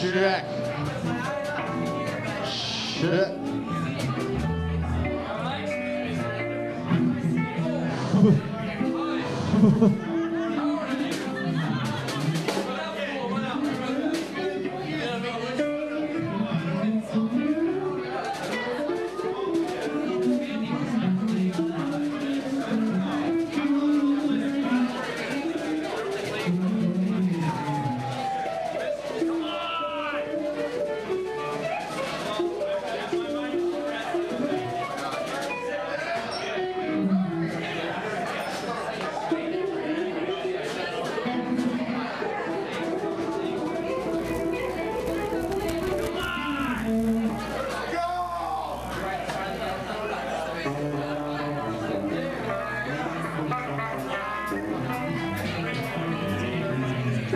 Check. Check.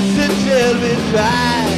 said, tell me.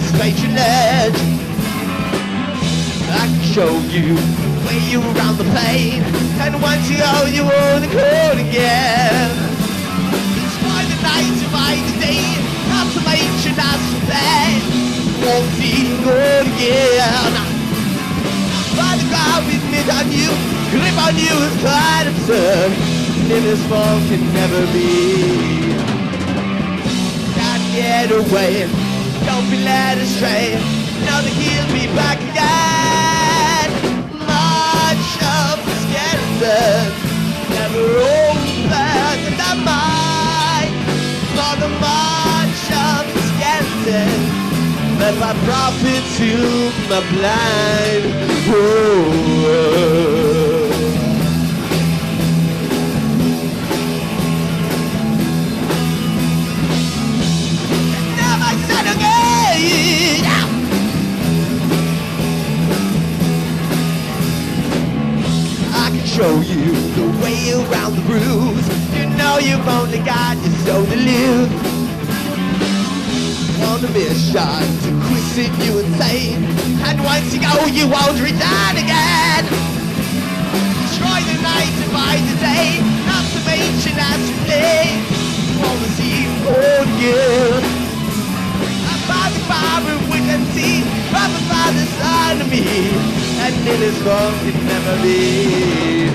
Spatial edge. I can show you way you around the plane, and once you go, you wanna go again. Destroy the night, survive the day, not some pain. Won't see go again. By the ground with me on you, grip on you is quite absurd. In this world can never be. Gotta get away, don't be led astray. Know that he'll be back again. March of the skeleton, never open the mind. For the march of the skeleton, let my prophet to my blind. Whoa, show you the way around the rules. You know you've only got your soul to live. On a mission to quicken you insane. And once you go, you won't return again. Destroy the night, divide the day. Observation as you play. Wanna see you again. From the father, son of me. And in world can never be.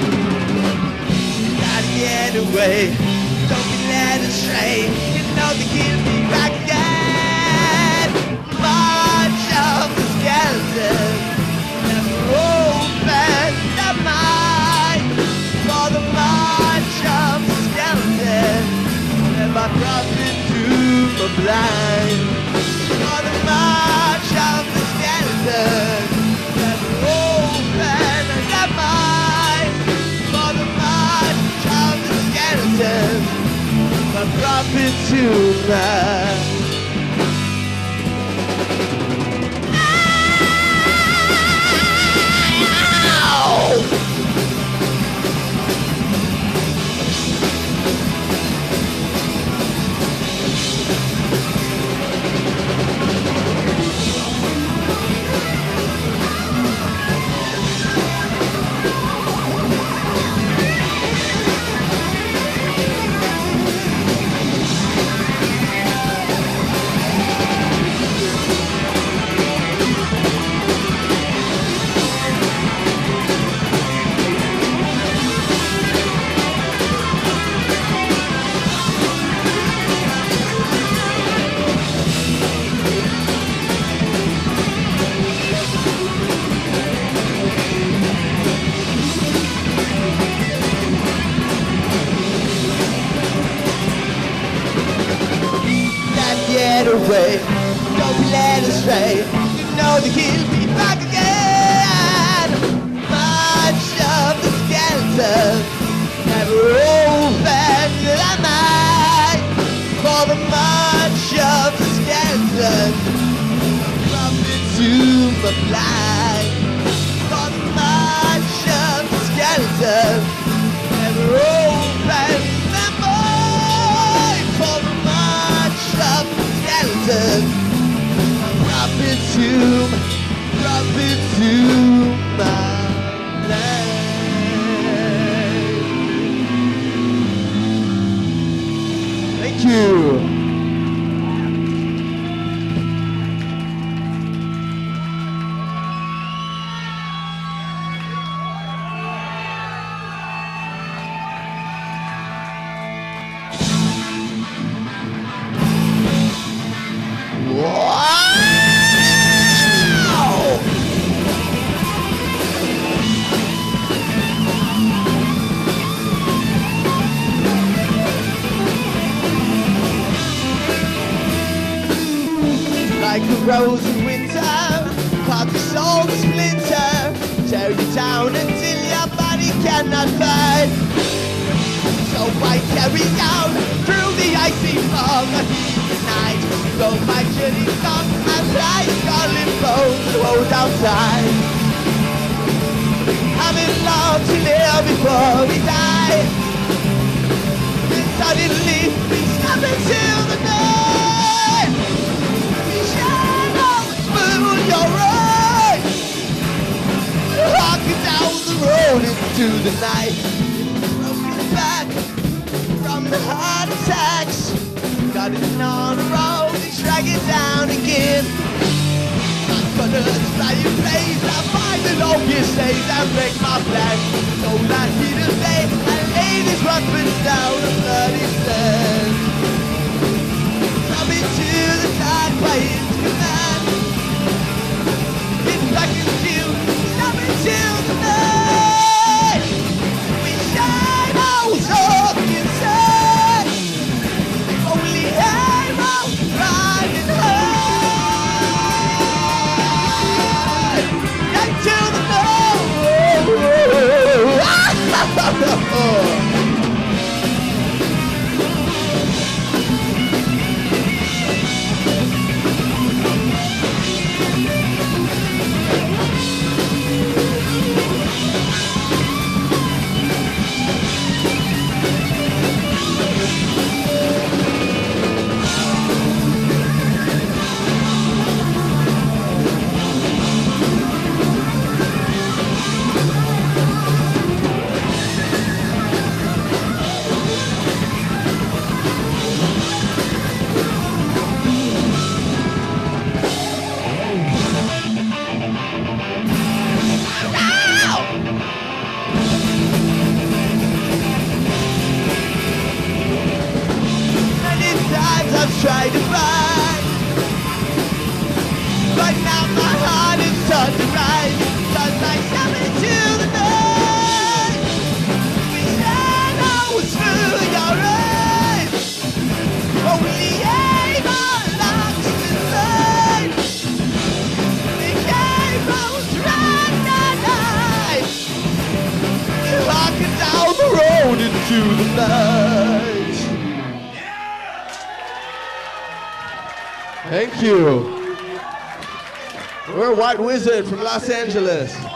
Gotta get away. Don't be led astray. You know that he'll be back again. March of the skeleton. Never open the mind. For the march of the skeleton. And my prophet to my blind. Prophet to skin. But the same place I find the longest days that break my back. No light heat today. I and ladies weapons down a bloody stairs. Coming to the tide by his command. It's like a shield. 어. Los Angeles.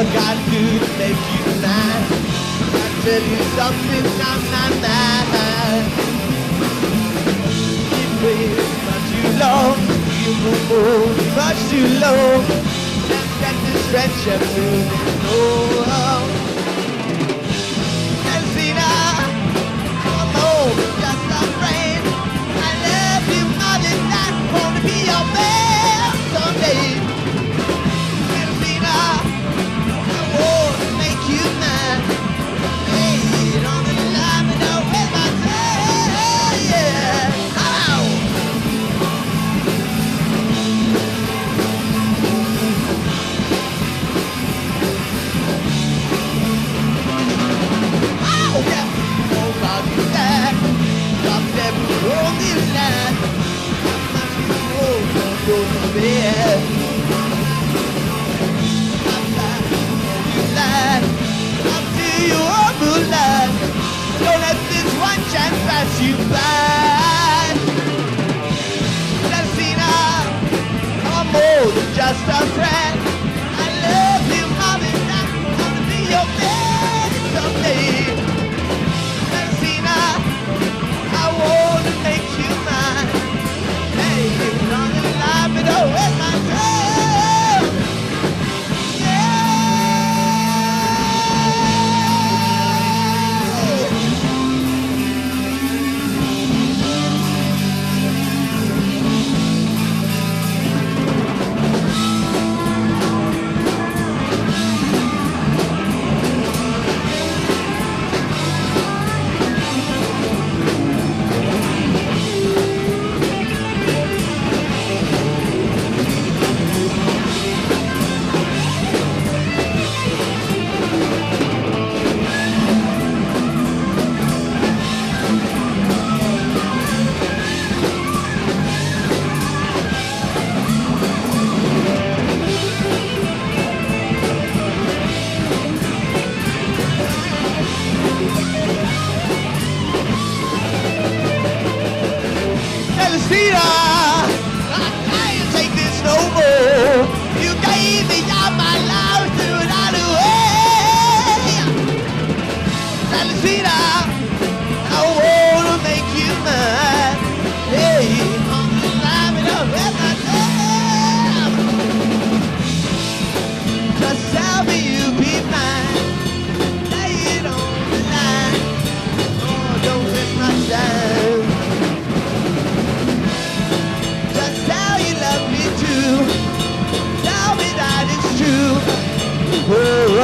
all got to make you mine. I tell you something, I'm not mad. You've been much too long. You've moved much too long. I've got to stretch and move it along. fear mentira.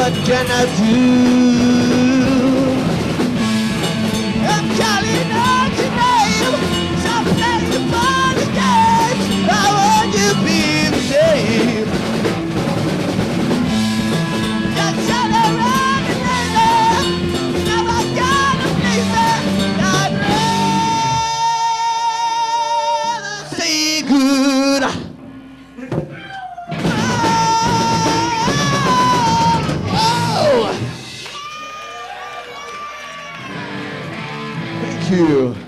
What can I do? You.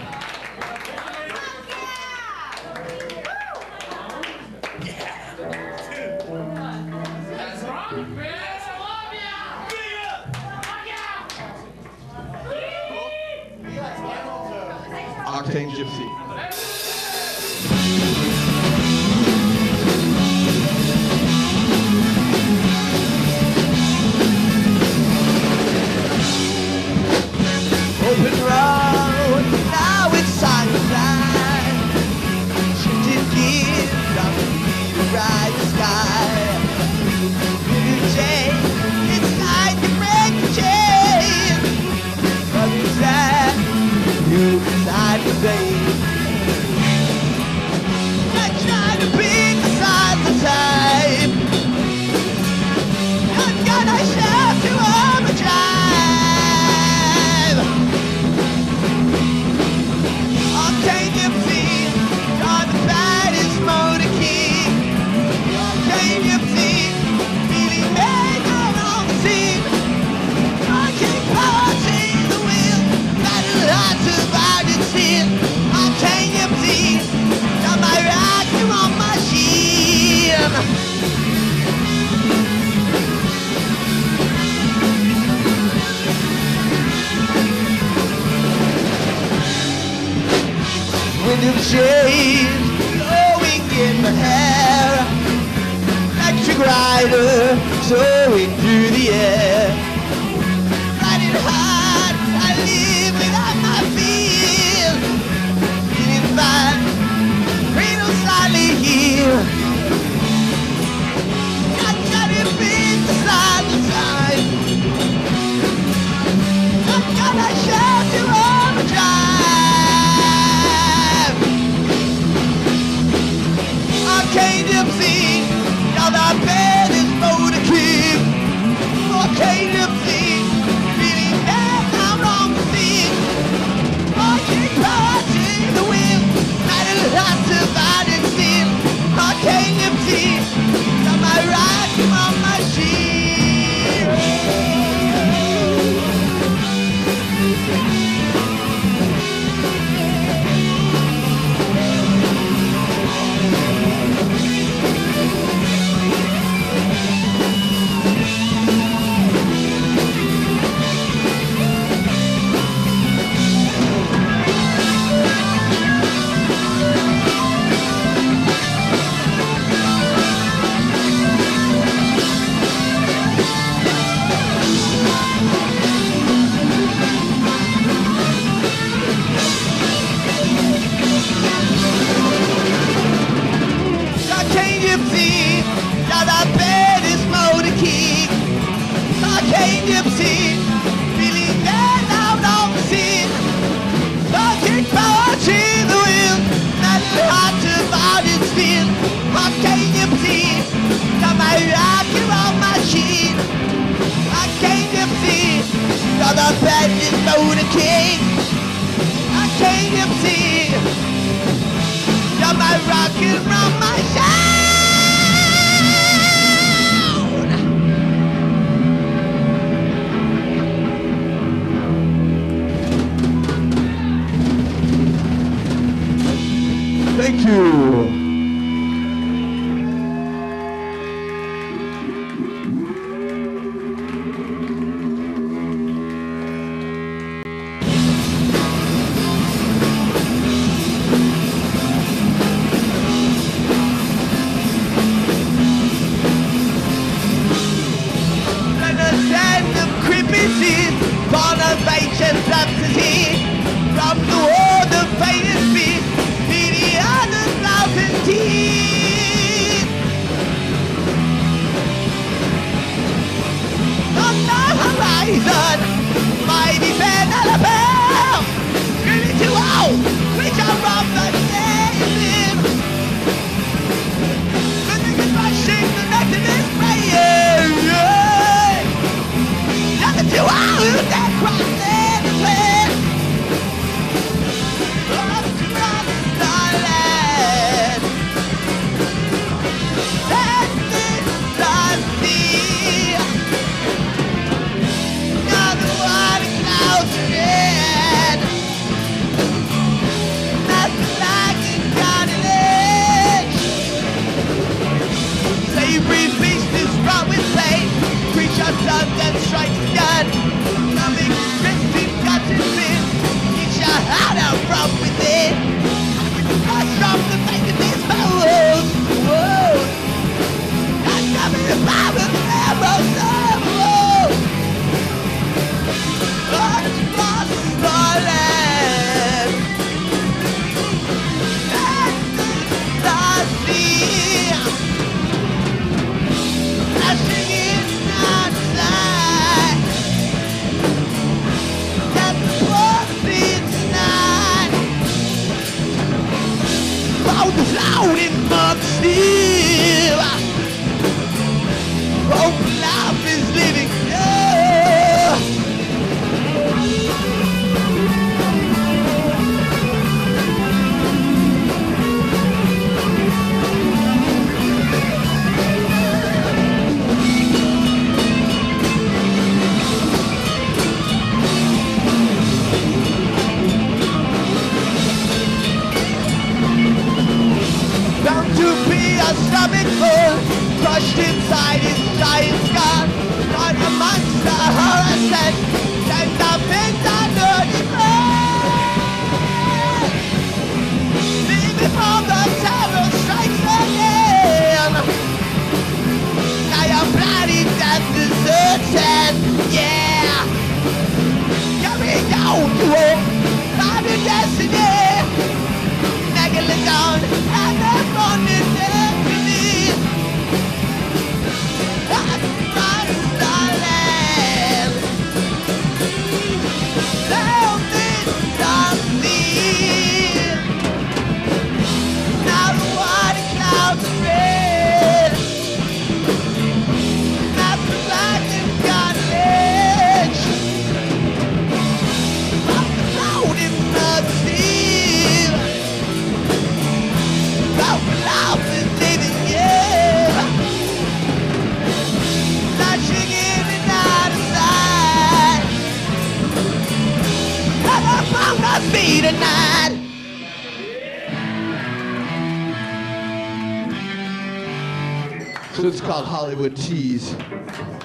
one's called Hollywood Tease.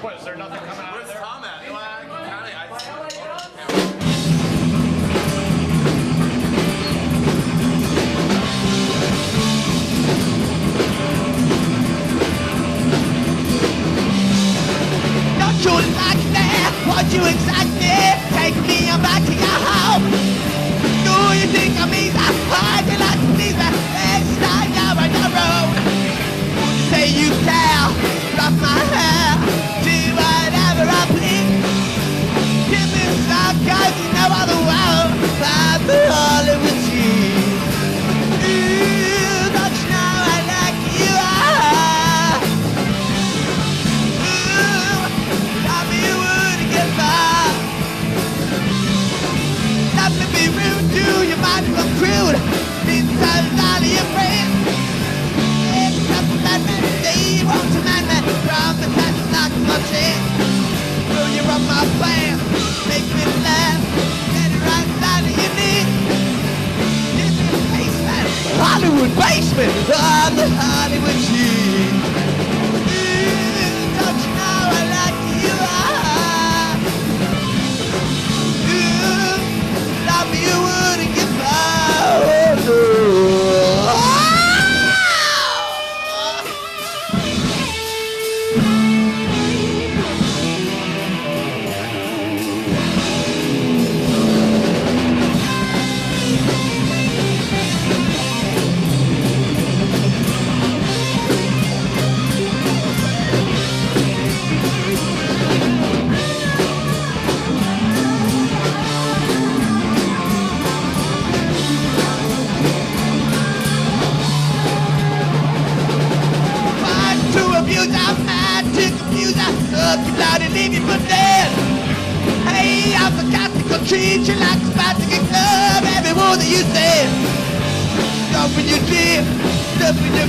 What, is there nothing coming out? you like me? Won't you excite me? Take me back to your home. Do you think I'm easy? I do not sneeze. Next time you're on your own, say you can.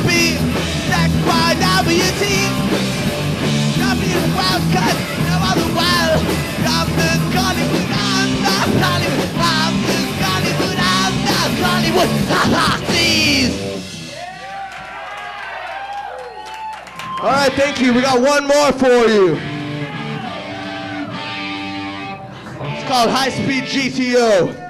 Beat. That's why WT. Stuff in wild cut, no other wild. I'm the Hollywood, I'm the Hollywood. I'm the Hollywood, I'm the Hollywood. Ha ha, please. All right, thank you. We got one more for you. It's called High Speed GTO.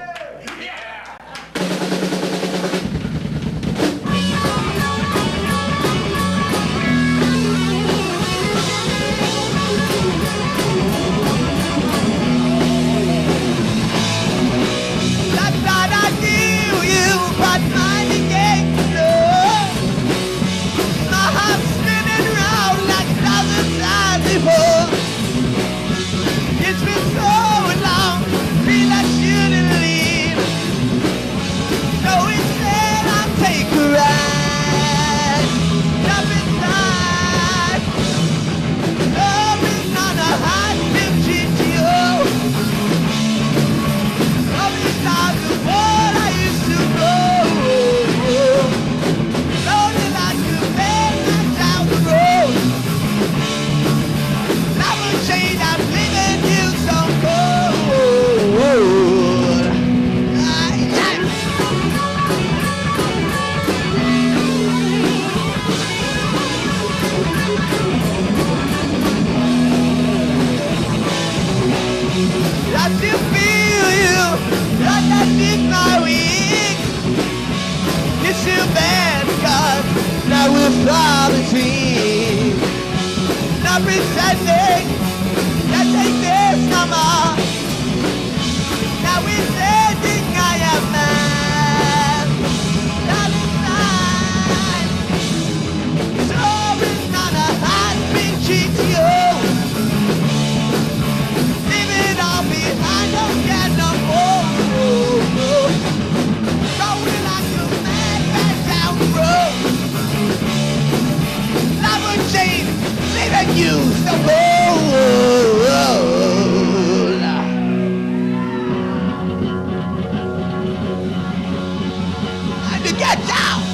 Get down.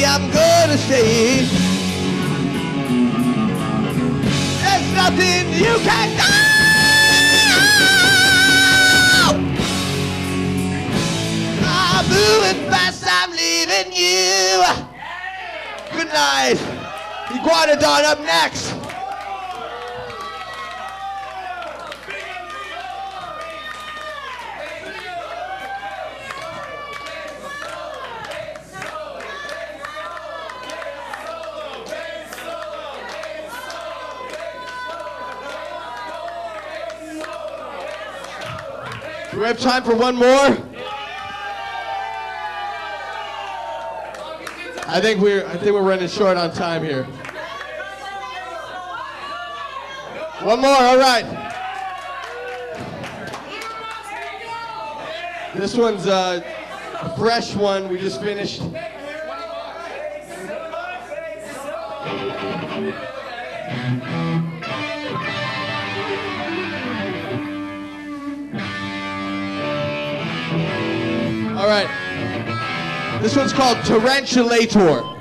I'm gonna say. There's nothing you can do. I'm moving fast, I'm leaving you. Good night. Iguanodon up next. Have time for one more? I think we're I think we're running short on time here. One more, all right. This one's uh, a fresh one we just finished. All right. This one's called Tarantulator.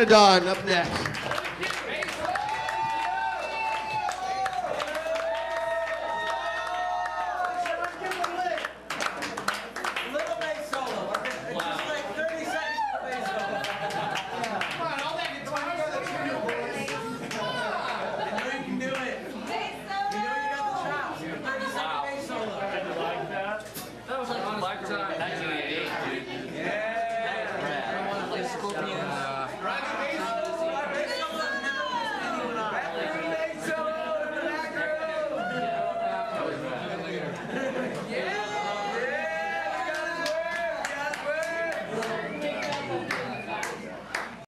Iguanodon up next.